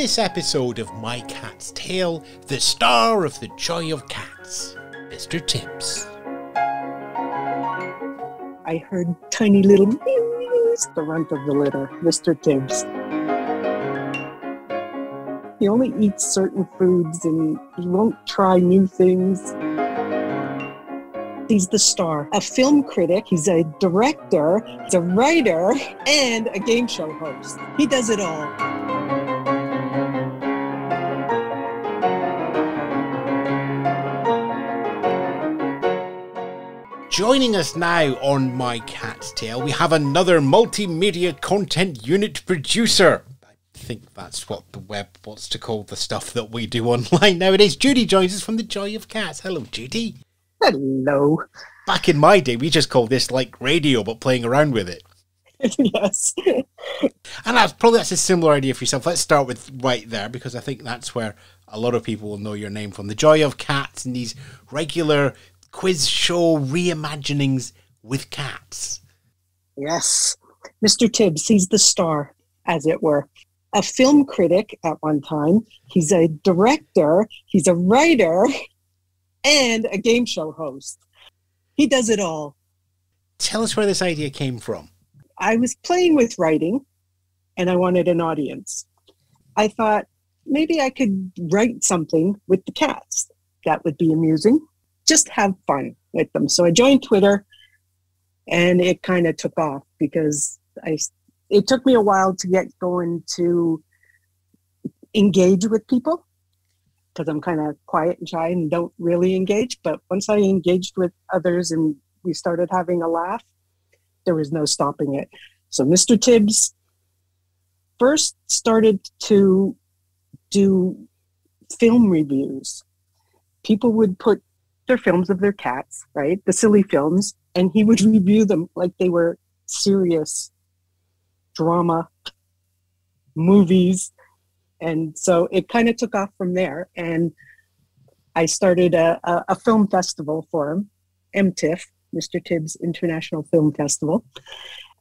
this episode of My Cat's Tale, the star of The Joy of Cats, Mr. Tibbs. I heard tiny little meows, the runt of the litter, Mr. Tibbs. He only eats certain foods and he won't try new things. He's the star, a film critic, he's a director, he's a writer, and a game show host. He does it all. Joining us now on My Cat's Tale, we have another multimedia content unit producer. I think that's what the web wants to call the stuff that we do online nowadays. Judy joins us from The Joy of Cats. Hello, Judy. Hello. Back in my day, we just called this like radio, but playing around with it. yes. And that's probably that's a similar idea for yourself. Let's start with right there because I think that's where a lot of people will know your name from. The Joy of Cats and these regular quiz show reimaginings with cats. Yes. Mr. Tibbs, he's the star, as it were. A film critic at one time. He's a director, he's a writer, and a game show host. He does it all. Tell us where this idea came from. I was playing with writing and I wanted an audience. I thought maybe I could write something with the cats. That would be amusing. Just have fun with them. So I joined Twitter and it kind of took off because I it took me a while to get going to engage with people because I'm kind of quiet and shy and don't really engage. But once I engaged with others and we started having a laugh, there was no stopping it. So Mr. Tibbs first started to do film reviews. People would put their films of their cats, right? The silly films, and he would review them like they were serious drama movies. And so it kind of took off from there. And I started a, a, a film festival for him, MTIFF, Mr. Tibbs International Film Festival.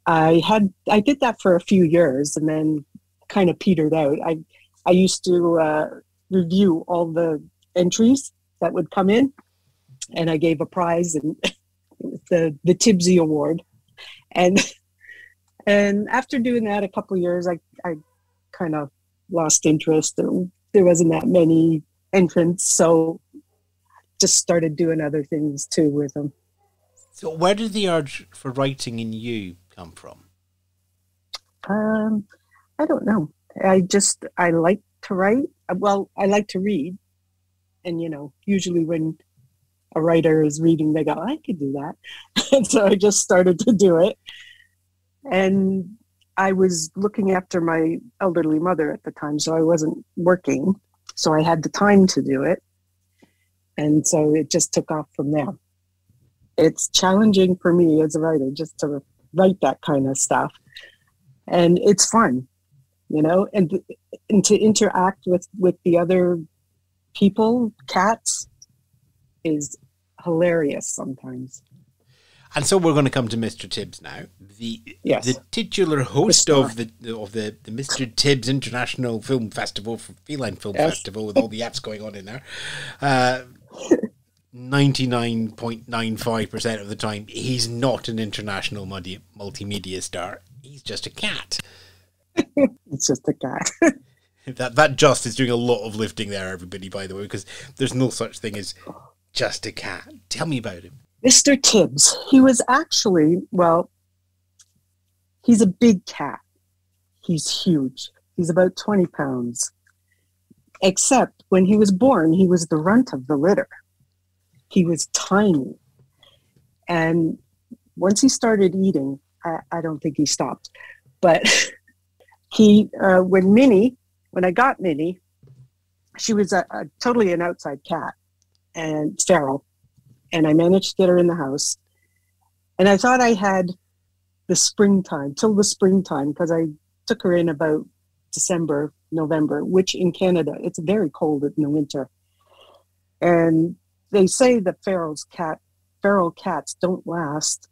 I had I did that for a few years and then kind of petered out. I I used to uh, review all the entries that would come in, and I gave a prize and the the Tibbsy Award, and and after doing that a couple years, I I kind of lost interest. There, there wasn't that many entrants, so just started doing other things too with them. So, where did the urge for writing in you come from? Um, I don't know. I just I like to write. Well, I like to read, and you know, usually when a writer is reading, they go, "I could do that," and so I just started to do it. And I was looking after my elderly mother at the time, so I wasn't working, so I had the time to do it, and so it just took off from there. It's challenging for me as a writer just to write that kind of stuff, and it's fun you know and and to interact with with the other people cats is hilarious sometimes And so we're going to come to Mr. Tibbs now, the Yes. the titular host star. of the of the, the Mr. Tibbs International Film Festival, Feline Film Yes. Festival, with all the apps going on in there. Uh, Ninety nine point nine five percent of the time, he's not an international multi- multimedia star. He's just a cat. it's just a cat That that just is doing a lot of lifting there, everybody. By the way, because there's no such thing as just a cat. Tell me about him. mr tibbs. He was actually well he's a big cat. He's huge. He's about 20 pounds. Except when he was born he was the runt of the litter. He was tiny. And once he started eating i, I don't think he stopped. But he uh, when minnie when i got minnie she was a, a totally an outside cat and feral and i managed to get her in the house. And i thought i had the springtime till the springtime because i took her in about december november which in canada it's very cold in the winter. And they say that feral's cat feral cats don't last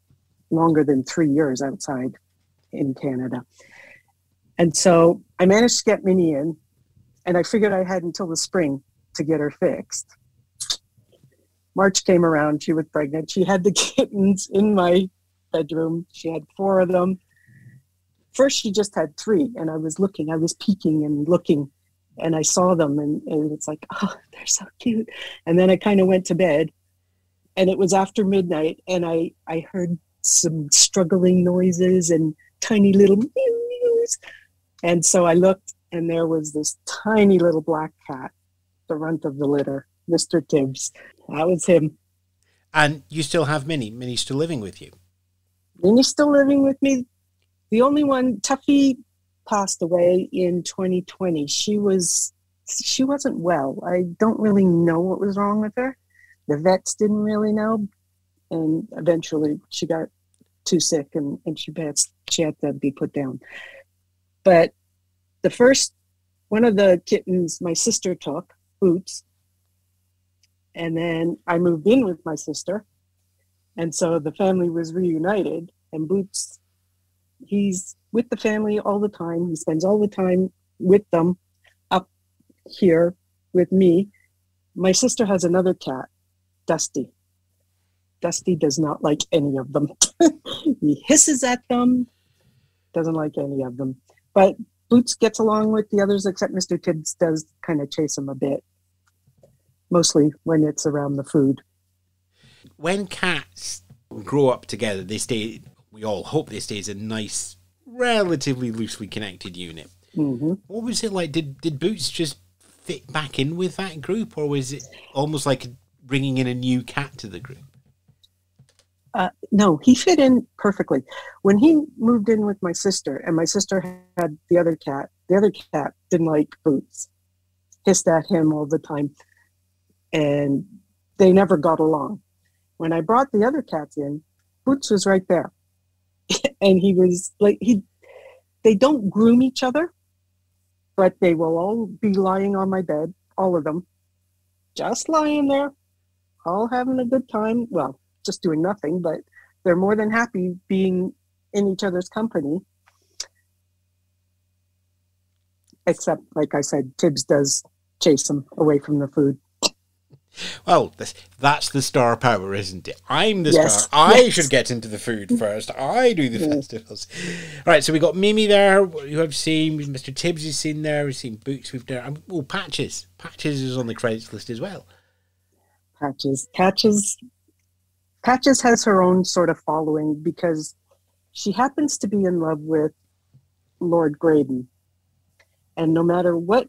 longer than three years outside in canada. And so i managed to get minnie in and I figured I had until the spring to get her fixed. March came around. She was pregnant. She had the kittens in my bedroom. She had four of them. First, she just had three, and I was looking, I was peeking and looking, and I saw them, and, and it's like, oh, they're so cute. And then I kind of went to bed, and it was after midnight, and I I heard some struggling noises and tiny little mews, and so I looked, and there was this tiny little black cat, the runt of the litter, Mister Tibbs. That was him. And you still have Minnie. Minnie's still living with you. Minnie's still living with me. The only one, Tuffy, passed away in 2020. She was she wasn't well. I don't really know what was wrong with her. The vets didn't really know, and eventually she got too sick and, and she had she had to be put down. But the first one of the kittens my sister took, Boots, and then I moved in with my sister. And so the family was reunited, and Boots, he's with the family all the time. He spends all the time with them up here with me. My sister has another cat, Dusty. Dusty does not like any of them. he hisses at them, doesn't like any of them. But Boots gets along with the others, except Mr. Tibbs does kind of chase him a bit mostly when it's around the food. When cats grow up together, they stay. We all hope they stay as a nice, relatively loosely connected unit. Mm-hmm. What was it like? Did did Boots just fit back in with that group, or was it almost like bringing in a new cat to the group? Uh, no, he fit in perfectly. When he moved in with my sister, and my sister had the other cat, the other cat didn't like Boots, hissed at him all the time and they never got along. When I brought the other cats in, Boots was right there. and he was like he they don't groom each other, but they will all be lying on my bed, all of them, just lying there, all having a good time. Well, just doing nothing, but they're more than happy being in each other's company. Except, like I said, Tibbs does chase them away from the food. Well, that's the star power, isn't it? I'm the Yes, star. I yes. should get into the food first. I do the festivals. All right, so we got Minnie there, who I've seen. Mr. Tibbs is seen there. We've seen Boots. We've done. Oh, Patches. Patches is on the credits list as well. Patches. Patches. Patches has her own sort of following because she happens to be in love with Lord Graydon. And no matter what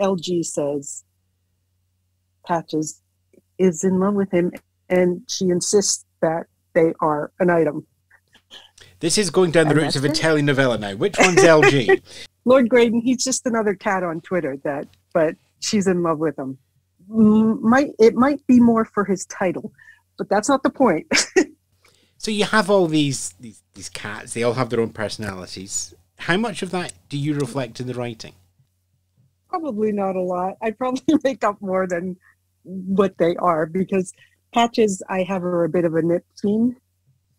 LG says, Patches is in love with him and she insists that they are an item. This is going down the And routes of a that's it. telenovela now. Which one's LG? Lord Graydon, he's just another cat on Twitter that, but she's in love with him. Might it might be more for his title, but that's not the point. so you have all these, these these cats. They all have their own personalities. How much of that do you reflect in the writing? probably not a lot. I probably make up more than what they are because Patches, I have her a bit of a nip fiend,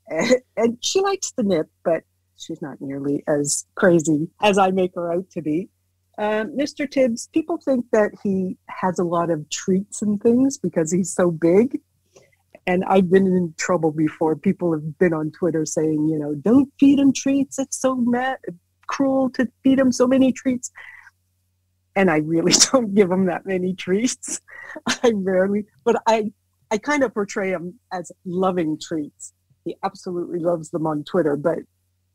and, she likes the nip, but she's not nearly as crazy as I make her out to be. Um, Mr. Tibbs, people think that he has a lot of treats and things because he's so big. And I've been in trouble before. People have been on Twitter saying, you know, don't feed him treats. It's so mad, cruel to feed him so many treats and I really don't give him that many treats. I rarely, but I, I kind of portray him as loving treats. He absolutely loves them on Twitter, but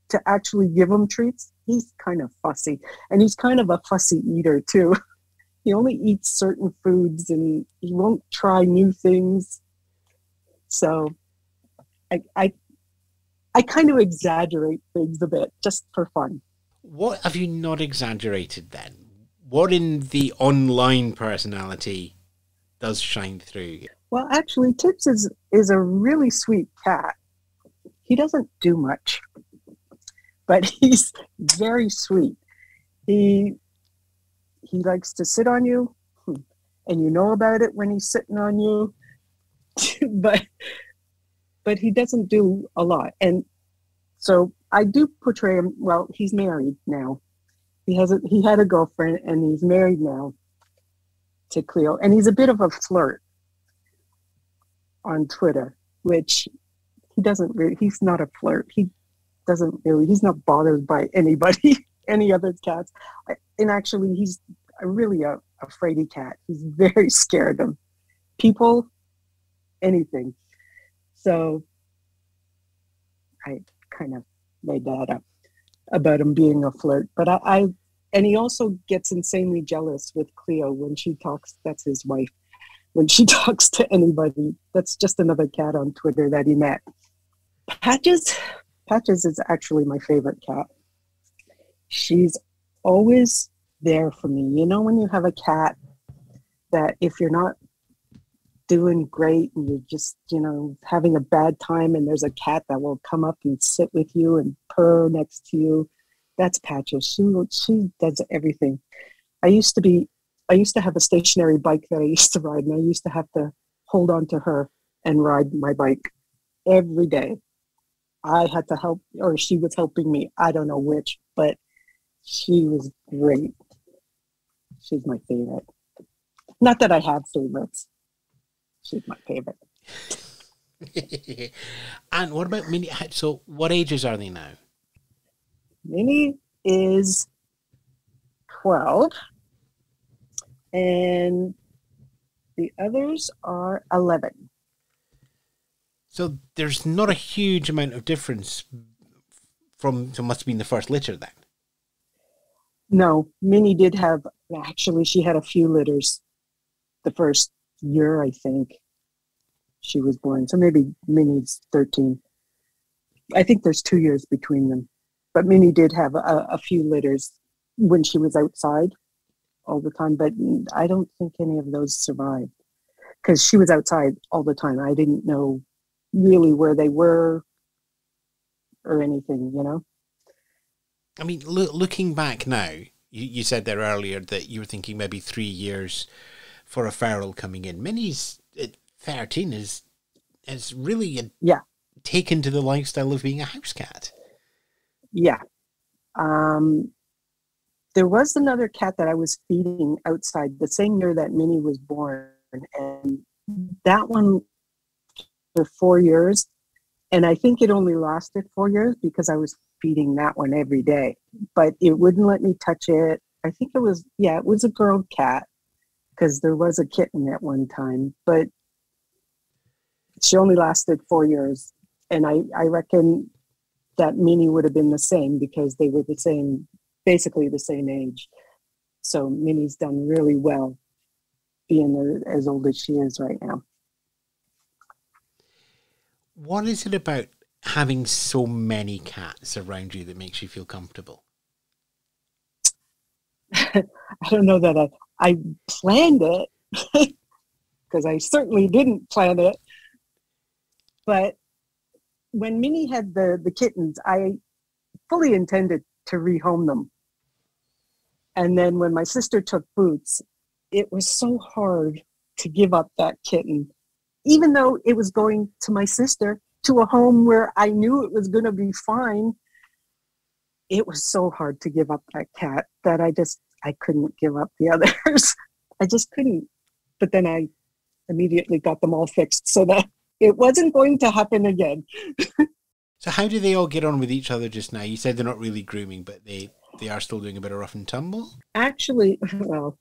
to actually give him treats, he's kind of fussy, and he's kind of a fussy eater too. He only eats certain foods, and he won't try new things. So, I, I, I kind of exaggerate things a bit just for fun. What have you not exaggerated then? What in the online personality does shine through? Well, actually, Tibbs is is a really sweet cat. He doesn't do much, but he's very sweet. He he likes to sit on you, hmm, and you know about it when he's sitting on you. but but he doesn't do a lot, and so I do portray him. Well, he's married now, He has a, he had a girlfriend and he's married now to Cleo, and he's a bit of a flirt on Twitter, which he doesn't really. He's not a flirt. He doesn't really. He's not bothered by anybody, any other cats. And actually, he's really a, a fraidy cat. He's very scared of people, anything. So I kind of made that up about him being a flirt. But I, I and he also gets insanely jealous with Cleo when she talks. That's his wife. When she talks to anybody, that's just another cat on Twitter that he met. Patches, Patches is actually my favorite cat. She's always there for me. You know, when you have a cat that if you're not doing great and you're just, you know, having a bad time and there's a cat that will come up and sit with you and purr next to you, that's Patches. She she does everything. I used to be I used to have a stationary bike that I used to ride and I used to have to hold on to her and ride my bike every day. I had to help or she was helping me. I don't know which, but she was great. She's my favorite. Not that I have favorites. She's my favorite. and what about Minnie? So, what ages are they now? Minnie is 12, and the others are 11. So, there's not a huge amount of difference from, so must have been the first litter then. No, Minnie did have, actually, she had a few litters the first year, I think she was born. So maybe Minnie's 13. I think there's two years between them. But Minnie did have a, a few litters when she was outside all the time, but I don't think any of those survived because she was outside all the time. I didn't know really where they were or anything, you know? I mean, lo- looking back now, you, you said there earlier that you were thinking maybe three years for a feral coming in. Minnie's uh, 13 is is really a, yeah taken to the lifestyle of being a house cat. Yeah. Um, there was another cat that I was feeding outside the same year that Minnie was born, and that one for four years. And I think it only lasted four years because I was feeding that one every day, but it wouldn't let me touch it. I think it was, yeah, it was a girl cat because there was a kitten at one time, but she only lasted four years. And I, I reckon that Minnie would have been the same because they were the same, basically the same age. So Minnie's done really well being as old as she is right now. What is it about having so many cats around you that makes you feel comfortable? I don't know that I, I planned it because I certainly didn't plan it. But when Minnie had the, the kittens, I fully intended to rehome them. And then when my sister took Boots, it was so hard to give up that kitten, even though it was going to my sister to a home where I knew it was going to be fine. It was so hard to give up that cat that I just I couldn't give up the others. I just couldn't. But then I immediately got them all fixed so that it wasn't going to happen again. so how do they all get on with each other just now? You said they're not really grooming, but they they are still doing a bit of rough and tumble. Actually, well,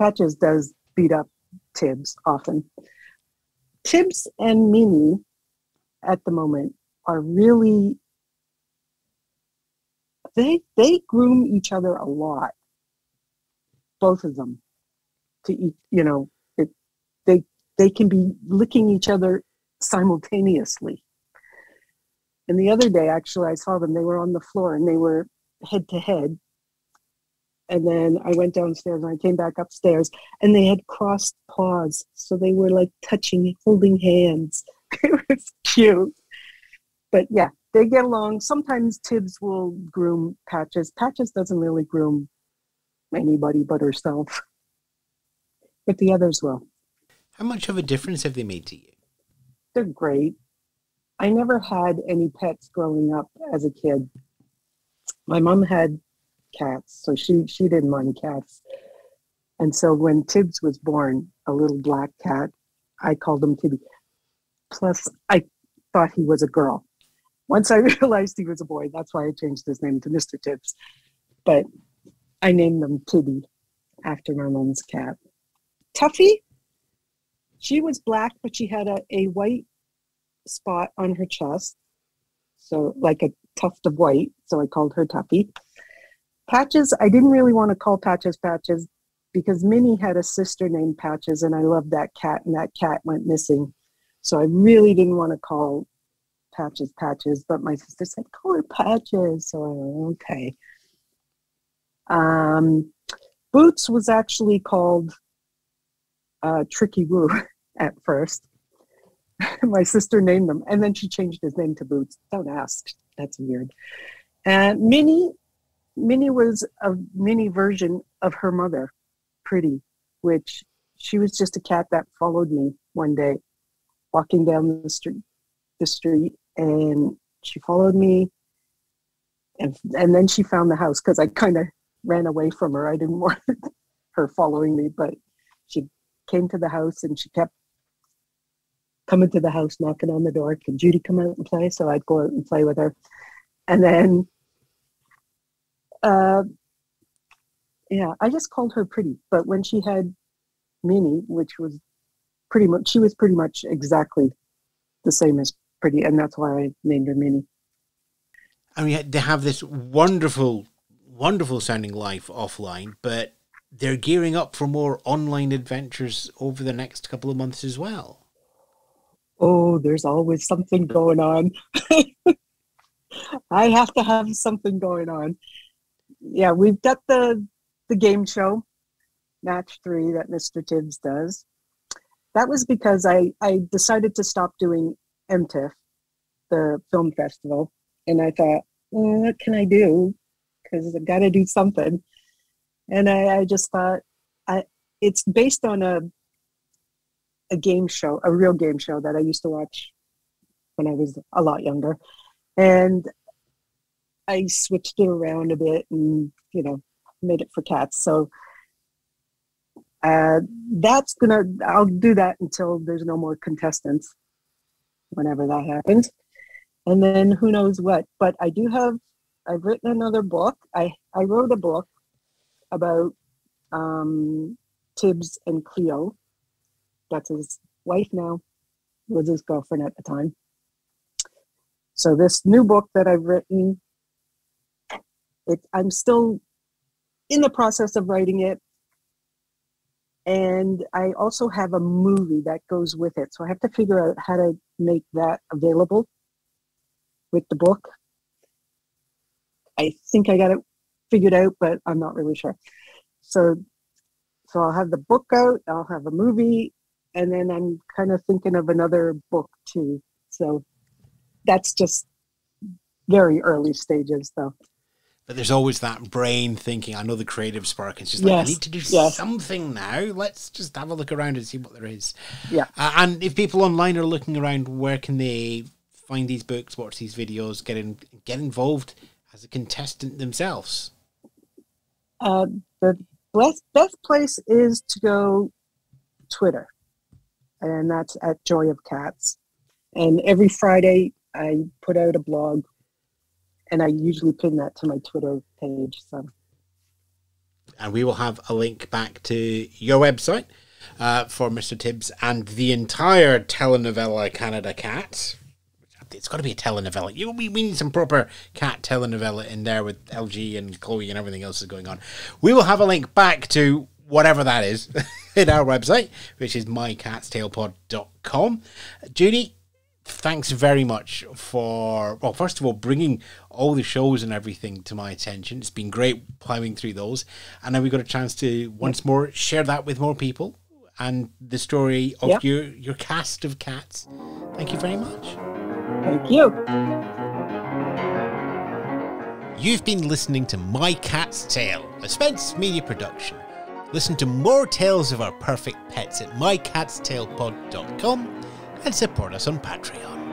Patches does beat up Tibbs often. Tibbs and Minnie at the moment are really they they groom each other a lot both of them to eat you know it, they they can be licking each other simultaneously. And the other day, actually, I saw them. They were on the floor and they were head to head. And then I went downstairs and I came back upstairs and they had crossed paws. So they were like touching, holding hands. it was cute. But yeah, they get along. Sometimes Tibbs will groom Patches. Patches doesn't really groom anybody but herself. But the others will. How much of a difference have they made to you? they're great. I never had any pets growing up as a kid. My mom had cats, so she she didn't mind cats. And so when Tibbs was born, a little black cat, I called him Tibby. Plus, I thought he was a girl. Once I realized he was a boy, that's why I changed his name to Mr. Tibbs. But I named them Tibby after my mom's cat. Tuffy, she was black, but she had a, a white spot on her chest. So, like a tuft of white. So I called her Tuffy. Patches, I didn't really want to call Patches Patches because Minnie had a sister named Patches, and I loved that cat, and that cat went missing. So I really didn't want to call Patches Patches, but my sister said, call her Patches. So I went, okay. Um, Boots was actually called uh, Tricky Woo at first. my sister named him, and then she changed his name to Boots. Don't ask. That's weird. And Minnie, Minnie was a mini version of her mother, Pretty, which she was just a cat that followed me one day, walking down the street, the street, and she followed me, and and then she found the house because I kind of ran away from her. I didn't want her following me, but she came to the house and she kept coming to the house, knocking on the door. Can Judy come out and play? So I'd go out and play with her. And then, uh, yeah, I just called her pretty. But when she had Minnie, which was pretty much, she was pretty much exactly the same as pretty. And that's why I named her Minnie. I mean, they have this wonderful, wonderful sounding life offline, but they're gearing up for more online adventures over the next couple of months as well oh, there's always something going on. I have to have something going on. Yeah, we've got the the game show, match three that Mr. Tibbs does. That was because I, I decided to stop doing MTIFF, the film festival, and I thought, well, what can I do? Because I got to do something. And I, I just thought, I it's based on a a game show, a real game show that I used to watch when I was a lot younger. And I switched it around a bit and, you know, made it for cats. So uh, that's gonna, I'll do that until there's no more contestants, whenever that happens. And then who knows what. But I do have, I've written another book. I, I wrote a book about um, Tibbs and Cleo that's his wife now, was his girlfriend at the time. So this new book that I've written, it, I'm still in the process of writing it. And I also have a movie that goes with it. So I have to figure out how to make that available with the book. I think I got it figured out, but I'm not really sure. So so I'll have the book out, I'll have a movie, and then I'm kind of thinking of another book too. So that's just very early stages though. But there's always that brain thinking. I know the creative spark is just like, yes. I need to do yes. something now. Let's just have a look around and see what there is. Yeah. Uh, and if people online are looking around, where can they find these books, watch these videos, get in, get involved as a contestant themselves? Uh, the best best place is to go Twitter and that's at Joy of Cats. And every Friday, I put out a blog, and I usually pin that to my Twitter page. So, and we will have a link back to your website uh, for Mr. Tibbs and the entire telenovela Canada Cat. It's got to be a telenovela. You, we, we need some proper cat telenovela in there with LG and Chloe and everything else is going on. We will have a link back to whatever that is in our website, which is mycatstalepod.com. Judy, thanks very much for, well, first of all, bringing all the shows and everything to my attention. It's been great plowing through those. And then we got a chance to once more share that with more people and the story of yep. your, your cast of cats. Thank you very much. Thank you. You've been listening to My Cat's Tale, a Spence Media production. Listen to more tales of our perfect pets at mycatstalepod.com and support us on Patreon.